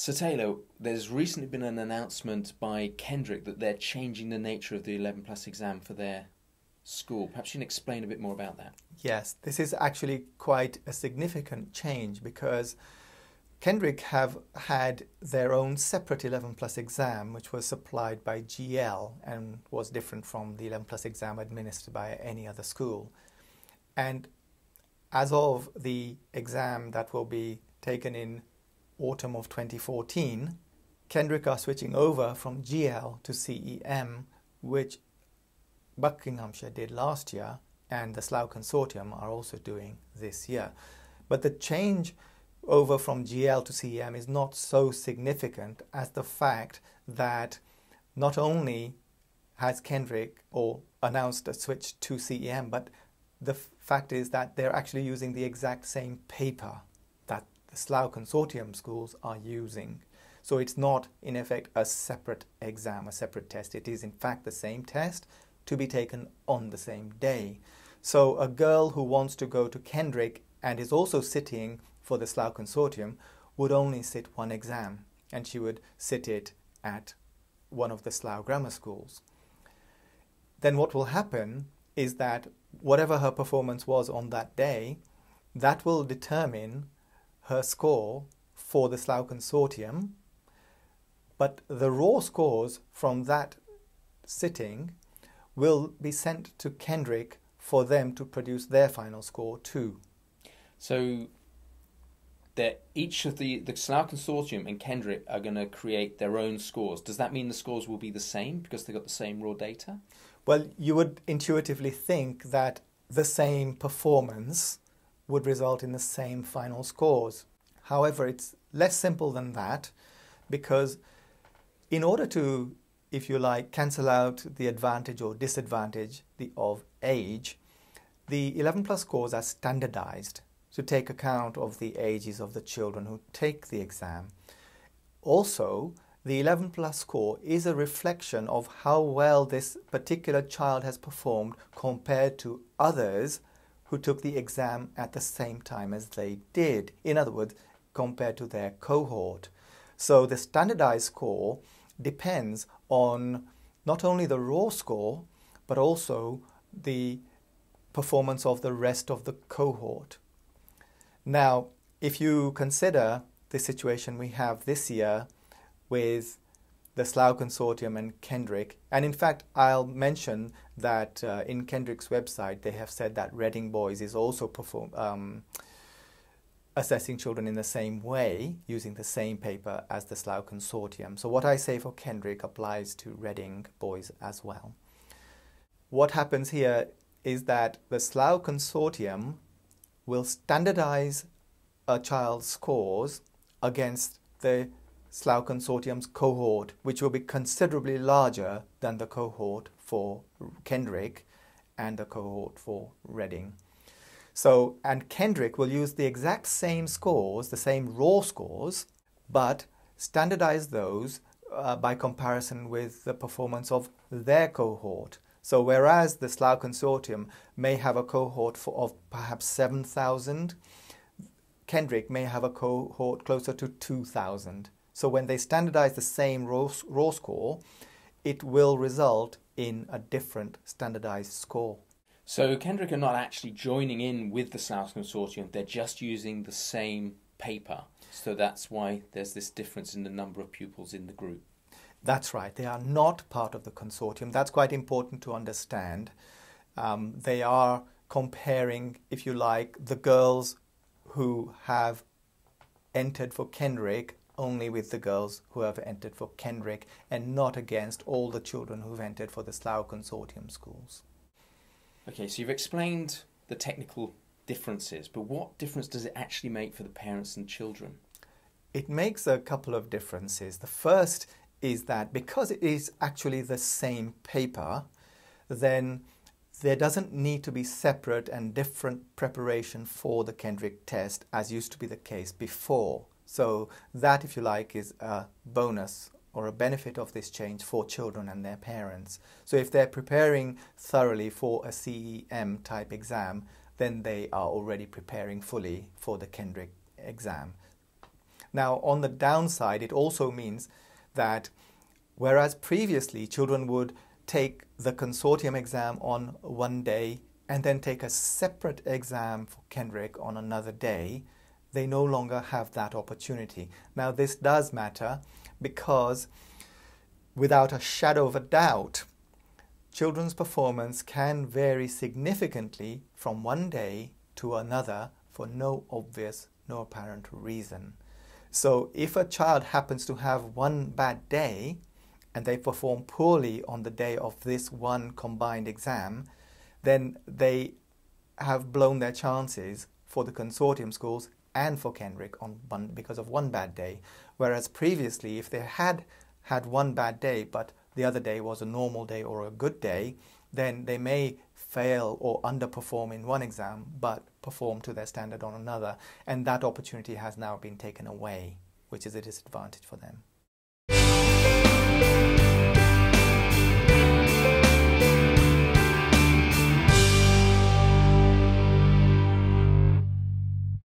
So Tailor, there's recently been an announcement by Kendrick that they're changing the nature of the 11 plus exam for their school. Perhaps you can explain a bit more about that. Yes, this is actually quite a significant change because Kendrick have had their own separate 11 plus exam, which was supplied by GL and was different from the 11 plus exam administered by any other school. And as of the exam that will be taken in autumn of 2014, Kendrick are switching over from GL to CEM, which Buckinghamshire did last year, and the Slough Consortium are also doing this year. But the change over from GL to CEM is not so significant as the fact that not only has Kendrick or announced a switch to CEM, but the fact is that they're actually using the exact same paper the Slough Consortium schools are using. So it's not, in effect, a separate exam, a separate test. It is, in fact, the same test to be taken on the same day. So a girl who wants to go to Kendrick and is also sitting for the Slough Consortium would only sit one exam, and she would sit it at one of the Slough grammar schools. Then what will happen is that whatever her performance was on that day, that will determine her score for the Slough Consortium. But the raw scores from that sitting will be sent to Kendrick for them to produce their final score too. So that each of the the Slough Consortium and Kendrick are going to create their own scores. Does that mean the scores will be the same because they got the same raw data? Well, you would intuitively think that the same performance would result in the same final scores. However, it's less simple than that because in order to, if you like, cancel out the advantage or disadvantage of age, the 11 plus scores are standardized to take account of the ages of the children who take the exam. Also, the 11 plus score is a reflection of how well this particular child has performed compared to others who took the exam at the same time as they did. In other words, compared to their cohort. So the standardized score depends on not only the raw score, but also the performance of the rest of the cohort. Now, if you consider the situation we have this year with the Slough Consortium and Kendrick, and in fact, I'll mention that uh, in Kendrick's website, they have said that Reading Boys is also perform, um, assessing children in the same way, using the same paper as the Slough Consortium. So what I say for Kendrick applies to Reading Boys as well. What happens here is that the Slough Consortium will standardize a child's scores against the Slough Consortium's cohort, which will be considerably larger than the cohort for Kendrick and the cohort for Reading. So, and Kendrick will use the exact same scores, the same raw scores, but standardize those uh, by comparison with the performance of their cohort. So whereas the Slough Consortium may have a cohort for, of perhaps 7,000, Kendrick may have a cohort closer to 2,000. So when they standardize the same raw, raw score, it will result in a different standardized score. So Kendrick are not actually joining in with the Slough Consortium, they're just using the same paper. So that's why there's this difference in the number of pupils in the group. That's right. They are not part of the consortium. That's quite important to understand. Um, they are comparing, if you like, the girls who have entered for Kendrick only with the girls who have entered for Kendrick and not against all the children who've entered for the Slough Consortium schools. Okay, so you've explained the technical differences, but what difference does it actually make for the parents and children? It makes a couple of differences. The first is that because it is actually the same paper, then there doesn't need to be separate and different preparation for the Kendrick test as used to be the case before. So that, if you like, is a bonus or a benefit of this change for children and their parents. So if they're preparing thoroughly for a CEM type exam, then they are already preparing fully for the Kendrick exam. Now, on the downside, it also means that whereas previously children would take the consortium exam on one day and then take a separate exam for Kendrick on another day, they no longer have that opportunity. Now, this does matter because, without a shadow of a doubt, children's performance can vary significantly from one day to another for no obvious, no apparent reason. So, if a child happens to have one bad day and they perform poorly on the day of this one combined exam, then they have blown their chances for the consortium schools and for Kendrick on one because of one bad day. Whereas previously, if they had had one bad day, but the other day was a normal day or a good day, then they may fail or underperform in one exam but perform to their standard on another. And that opportunity has now been taken away, which is a disadvantage for them.